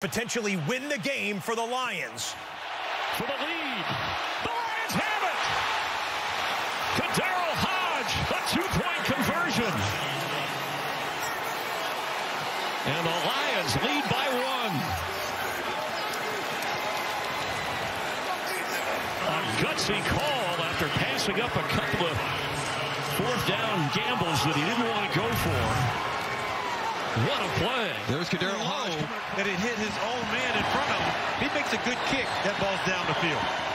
potentially win the game for the Lions. For the lead. The Lions have it. To KhaDarel Hodge. A two-point conversion. And the Lions lead by one. A gutsy call after passing up a couple of fourth down gambles that he didn't want to go for. What a play. There's KhaDarel Hodge. That it hit his own man in front of him. He makes a good kick. That ball's down the field.